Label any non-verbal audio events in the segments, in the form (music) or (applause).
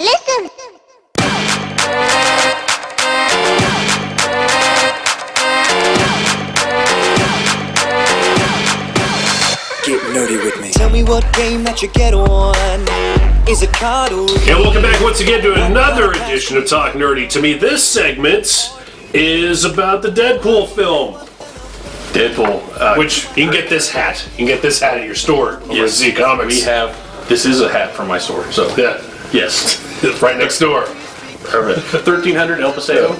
listen. Get nerdy with me. Tell me what game that you get on. Is it card or And welcome back once again to another edition of Talk Nerdy to Me. This segment is about the Deadpool film, Deadpool. Uh, which you can get this hat. You can get this hat at your store over yes, at Zia Comics. We have. This is a hat from my store. So yeah, yes, it's (laughs) right next door. Perfect. thirteen hundred El Paseo.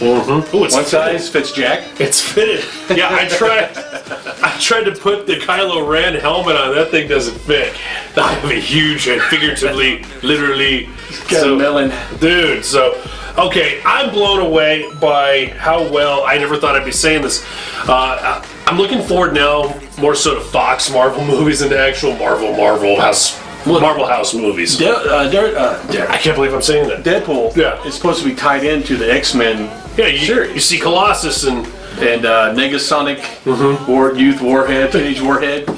Mm-hmm. Ooh, it's One fitted. size fits Jack. It's fitted. Yeah, I tried. (laughs) I tried to put the Kylo Ren helmet on. That thing doesn't fit. I have a huge head, figuratively, literally. Got a melon. Dude, so okay, I'm blown away by how well. I never thought I'd be saying this. Uh, I'm looking forward now more so to Fox Marvel (laughs) movies and to actual Marvel Marvel House Marvel House movies. De- uh, Der- uh, Der- I can't believe I'm saying that. Deadpool. Yeah. is supposed to be tied into the X Men Yeah, you, series. you see Colossus and and uh, Negasonic, Mm-hmm. War Youth Warhead, Teenage Warhead.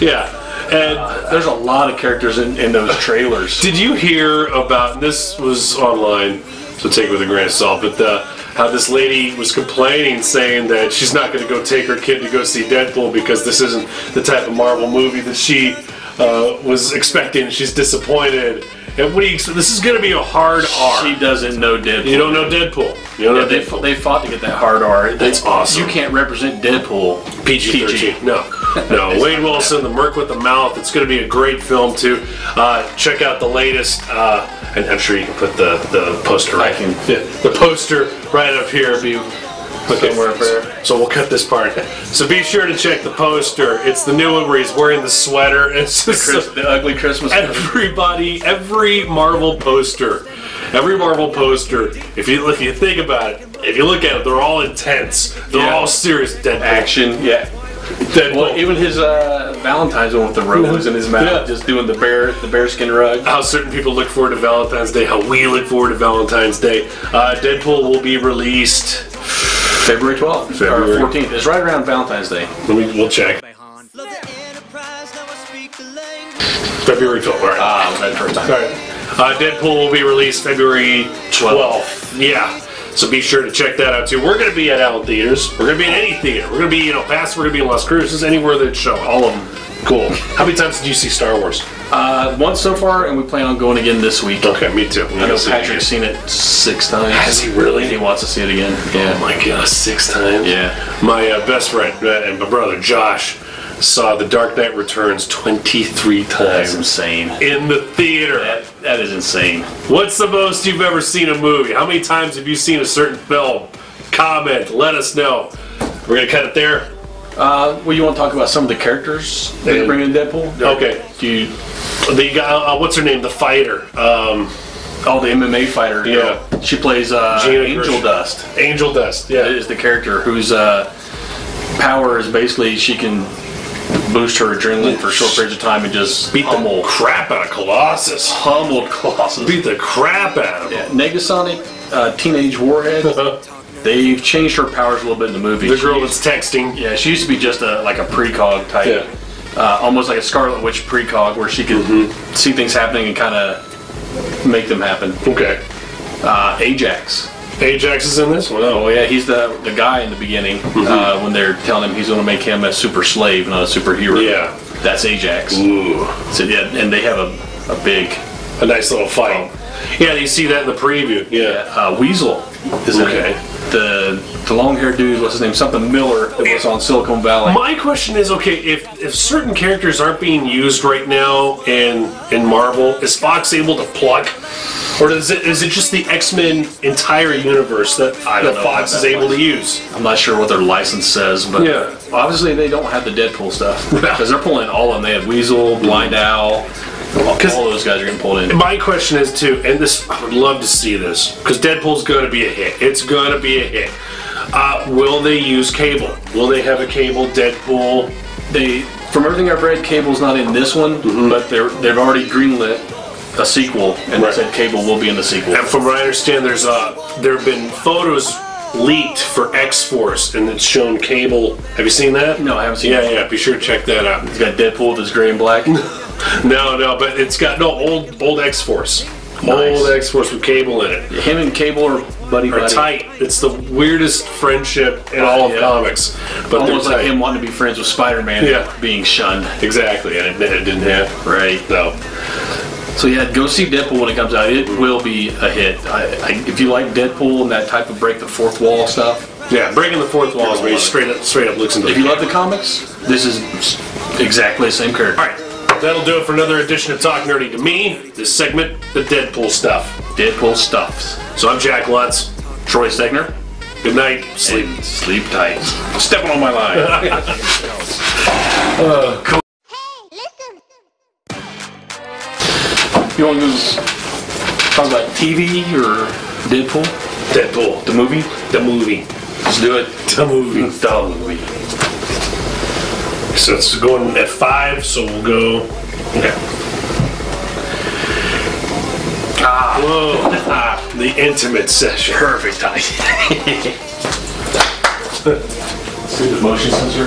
yeah, and There's a lot of characters in, in those trailers. Did you hear about this? Was online, so take it with a grain of salt. But uh, how this lady was complaining, saying that she's not going to go take her kid to go see Deadpool because this isn't the type of Marvel movie that she uh, was expecting. She's disappointed. And what do you? expect? This is going to be a hard R. She doesn't know Deadpool. you don't know Deadpool. You don't Yeah, know they, Deadpool. they fought to get that hard R. That's awesome. You can't represent Deadpool PG thirteen. No, no. (laughs) Wade Wilson, The Merc with the Mouth. It's going to be a great film too. Uh, check out the latest. Uh, and I'm sure you can put the the poster. Right, I can. Yeah, the poster right up here. Be okay. Somewhere up there. So we'll cut this part. So be sure to check the poster. It's the new one where he's wearing the sweater. (laughs) It's just Chris, the ugly Christmas. everybody, every Marvel poster, every Marvel poster. If you if you think about it, if you look at it, they're all intense. They're Yeah. all serious. Deadpool. action. Yeah. Deadpool. Well, even his uh, Valentine's one with the rose in his mouth, Yeah. just doing the bear, the bearskin rug. how certain people look forward to Valentine's Day, how we look forward to Valentine's Day. Uh, Deadpool will be released. February 12th February. or 14th. It's right around Valentine's Day. Let me, we'll check. Love the enterprise, now I speak the language. February 12th. All right. Ah, that first time? All right. Uh, Deadpool will be released February 12th. Yeah. So be sure to check that out too. We're going to be at Allen Theaters. We're going to be in any theater. We're going to be, you know, past. We're going to be in Las Cruces, anywhere that's showing. All of them. Cool. How many times did you see Star Wars? Uh, once so far, and we plan on going again this week. Okay, me too. I know Patrick's seen it six times. Has he really? He wants to see it again. Yeah. Oh my gosh, six times. Yeah. My uh, best friend uh, and my brother Josh saw The Dark Knight Returns 23 That's times insane. in the theater. That, that is insane. What's the most you've ever seen a movie? How many times have you seen a certain film? Comment, let us know. We're gonna cut it there. Uh, well, you want to talk about some of the characters that Yeah. are in Deadpool? Okay. Do you, The guy, uh, what's her name? The fighter, um, oh, the MMA fighter. Yeah. girl. She plays uh, Gina Angel Gershon. Dust. Angel Dust. Yeah. is the character whose uh, power is basically she can boost her adrenaline for short periods of time and just Beat the crap out of Colossus. Humbled Colossus. Beat the crap out of him. Yeah, Negasonic, uh, Teenage Warhead. (laughs) They've changed her powers a little bit in the movie. The She girl that's texting. yeah, she used to be just a like a precog type, Yeah. uh, almost like a Scarlet Witch precog, where she could Mm-hmm. see things happening and kind of make them happen. Okay. Uh, Ajax. Ajax is in this one. Oh, yeah, he's the the guy in the beginning Mm-hmm. uh, when they're telling him he's going to make him a super slave, not a superhero. Yeah. that's Ajax. Ooh. So yeah, and they have a, a big A nice little fight. Yeah, you see that in the preview. Yeah. uh, Weasel. Is in Okay. it. The the long haired dude, what's his name? Something Miller that was on Silicon Valley. My question is, okay, if if certain characters aren't being used right now in in Marvel, is Fox able to pluck, or is it is it just the X Men entire universe that, I that know Fox is able to use? I'm not sure what their license says, but Yeah. obviously they don't have the Deadpool stuff (laughs) because they're pulling all of them. They have Weasel, Blind Al, all those guys are getting pulled in. My question is too, and this I would love to see this because Deadpool's going to be a hit. It's going to be a hit. Uh, will they use Cable? Will they have a Cable Deadpool? They, from everything I've read, Cable's not in this one, but they're they've already greenlit a sequel, and Right. they said Cable will be in the sequel. And from what I understand, there's uh, there have been photos leaked for X Force, and it's shown Cable. Have you seen that? No, I haven't seen Yeah, it. yeah. Be sure to check that out. It's got Deadpool with his gray and black. (laughs) No, no, but it's got no old old X Force. Old X Force with Cable in it. Him and Cable are buddy Are buddy. tight. It's the weirdest friendship in all of Yeah. comics. But Almost like tight. him wanting to be friends with Spider-Man, Yeah. being shunned. Exactly, and it, it didn't happen. Right. No. So yeah, go see Deadpool when it comes out. It will be a hit. I, I, if you like Deadpool and that type of break the fourth wall stuff, Yeah, breaking the fourth wall is where he straight up, straight up looks into if the you love the comics, this is exactly the same character. All right, that'll do it for another edition of Talk Nerdy to Me. This segment, the Deadpool stuff. Deadpool stuffs. So I'm Jack Lutz. Troy Stegner, Good night. Sleep. sleep, sleep tight. Stepping on my line. Hey, (laughs) listen. Uh, you want to talk about TV or Deadpool, Deadpool. the movie? The movie. Let's do it. The movie. The movie. So it's going at five, so we'll go. Yeah. Ah, Whoa. Ah, the intimate session. perfect time. See the motion sensor?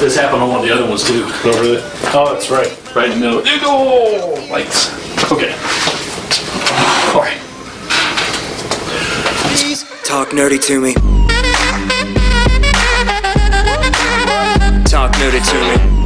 This happened on one of the other ones too. Oh, really? Oh, that's right. Right in the middle. There! Lights. Okay. All right. Please Talk nerdy to me talk, noted to me